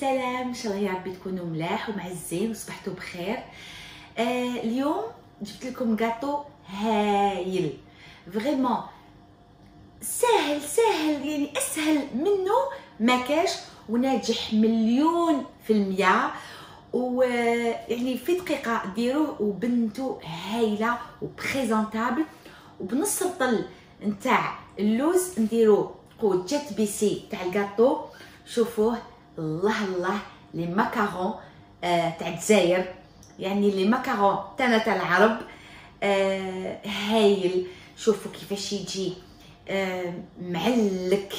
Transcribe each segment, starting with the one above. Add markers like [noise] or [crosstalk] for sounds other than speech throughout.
سلام إن شاء الله يا ربي تكونوا ملاح ومعزين وصبحتوا بخير. آه اليوم جبت لكم غاتو هايل. vraiment سهل سهل يعني أسهل منه. ما كاش وناجح مليون في المية. ويعني في دقيقة ديروه وبنتو هايلة و présentable وبنص رطل نتاع اللوز نديرو قود جات بيسي تاع الكاطو شوفوه. الله الله les macarons آه تاع الجزائر. يعني les macarons تاعنا تاع العرب. آه هايل. شوفوا كيفاش يجي. آه معلك.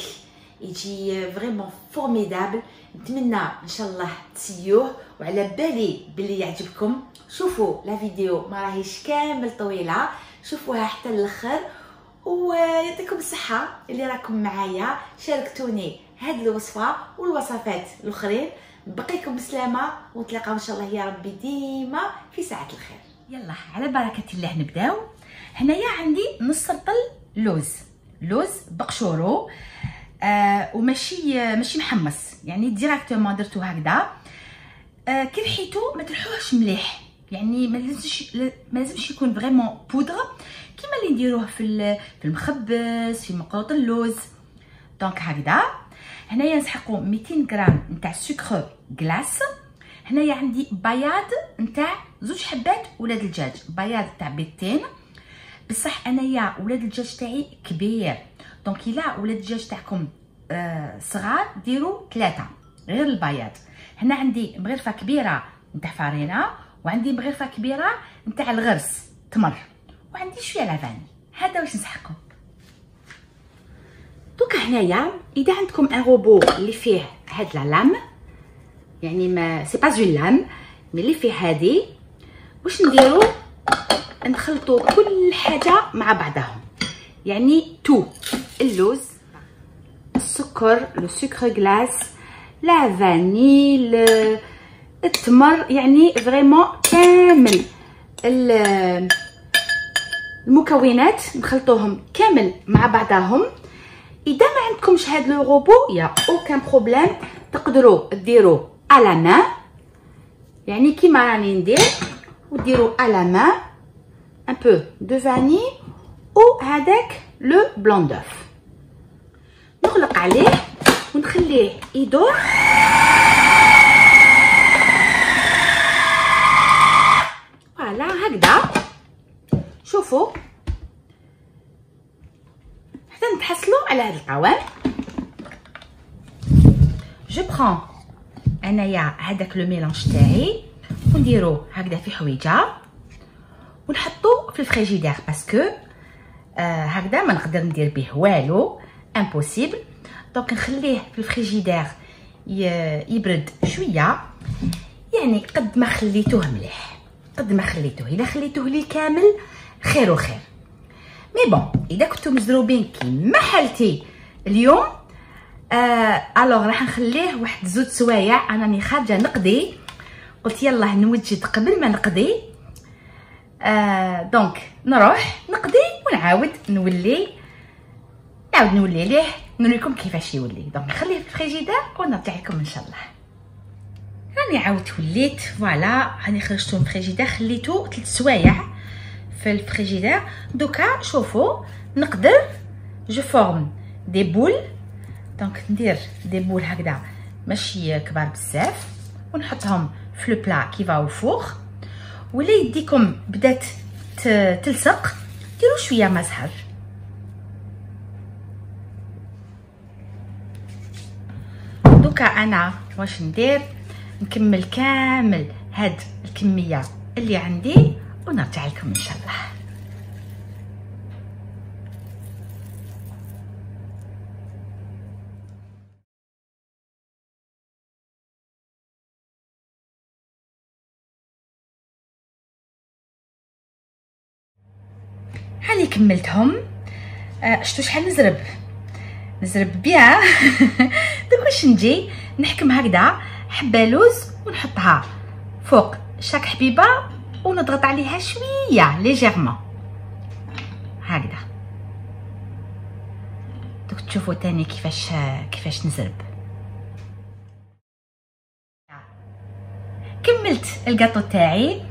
يجي vraiment formidable. نتمنى إن شاء الله تسيوه. وعلى بالي بلي يعجبكم. شوفوا la vidéo ما راهيش كامل طويلة. شوفوها حتى الآخر ويعطيكم الصحة اللي راكم معايا. شاركتوني هاد الوصفة والوصفات الأخرين. بقيكم بسلامة ونتلاقاو إن شاء الله يا ربي ديما في ساعة الخير. يلا على بركة الله نبداو. هنايا عندي نص رطل لوز. لوز بقشورو آه وماشي ماشي محمص. يعني directement درتو هكذا. آه كي رحيتو ما ترحوهش مليح. يعني ما لازمش ما لازمش يكون vraiment poudre كيما اللي نديروه في في المخبز في مقروط اللوز. donc هكذا. هنايا نسحقوا 200 غرام نتاع سكر glace. هنايا عندي بياض نتاع زوج حبات ولاد الدجاج بياض تاع بيضتين بصح أنايا ولاد الدجاج تاعي كبير. donc إلا ولاد الدجاج تاعكم آه صغار ديروا ثلاثة غير البياض. هنا عندي مغرفة كبيرة نتاع فارينة وعندي مغرفة كبيرة نتاع الغرس تمر. وعندي شوية la vanille هذا واش نسحقو. دوكا هنايا إذا عندكم un robot اللي فيه هاد la lame يعني ما c'est pas une lame mais اللي فيه هادي واش نديرو؟ نخلطوا كل حاجة مع بعضهم. يعني tout اللوز السكر le سكر glace la vanille التمر يعني vraiment كامل. المكونات نخلطوهم كامل مع بعضهم. إذا ما عندكمش هاد le robot y a aucun problème تقدروا ديروا à la main يعني كيما راني ندير وديروا à la main un peu de vanille و هذاك le blanc d'œuf نغلق عليه ونخليه يدور. voilà هكذا. شوفوا. حتى نتحصلوا على هذا القوام. je prends أنايا هذاك le mélange تاعي ونديرو هكذا في حويجة. ونحطو في ال frigidaire parce que آه هكذا ما نقدر ندير به والو impossible donc نخليه في الفريجيدير يبرد شوية. يعني قد ما خليتوه مليح قد ما خليتوه. إلا خليتوه ليل كامل خير وخير. mais bon إذا كنتو مزروبين كيما حالتي اليوم آه alors راح نخليه واحد زوج سوايع. أنا راني خارجة نقضي. قلت يلا نوجد قبل ما نقضي. آه donc نروح نقضي ونعاود نولي. نعاود نولي ليه؟ نوريكم كيفاش يولي. donc نخليه في الفريجيدير ونرجع لكم إن شاء الله. راني عاودت وليت voilà. راني خرجتو من الفريجيدير خليتو 3 سوايع. في الفريجيدير. دوكا شوفوا نقدر je forme des boules. donc ندير des boules هكذا ماشي كبار بزاف. ونحطهم في le plat qui va au four. ولا يديكم بدات تلصق ديروا شوية ما زهر دوكا أنا واش ندير؟ نكمل كامل هاد الكمية اللي عندي. ونرجع لكم إن شاء الله. هاني كملتهم. آه شتو شحال نزرب؟ نزرب بيها [laughs] دوك واش نجي؟ نحكم هكذا حبة لوز ونحطها فوق. chaque حبيبة ونضغط عليها شوية légèrement هكذا. دوك تشوفوا تاني كيفاش كيفاش نزرب. كملت الكاطو تاعي.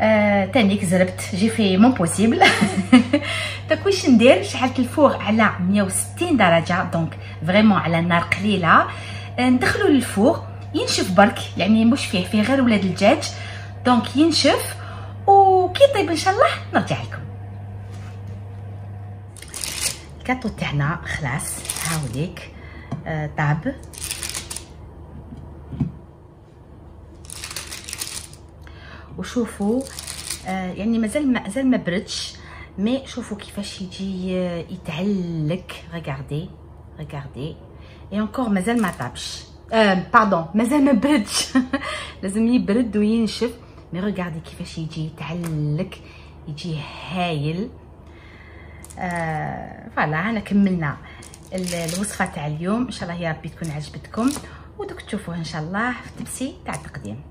آه، تانيك زربت j'ai fait mon possible donc واش ندير؟ شعلت ال four على 160 درجة. donc vraiment على نار قليلة. آه، ندخلو لل four. ينشف برك. يعني مش فيه فيه غير ولاد الدجاج donc ينشف. وكي طيب إن شاء الله نرجع لكم. الكاطو تاعنا خلاص هاوليك آه طاب. وشوفوا آه يعني مازال مازال ما بردش mais شوفوا كيفاش يجي يتعلق. regardez regardez. et encore مازال ما طابش. آه pardon مازال ما بردش [laughs] لازم يبرد وينشف. mais regardez كيفاش يجي يتعلق يجي هايل. آه voilà كملنا الوصفة تاع اليوم. إن شاء الله يا ربي تكون عجبتكم. ودوك تشوفوها إن شاء الله في التبسي تاع التقديم.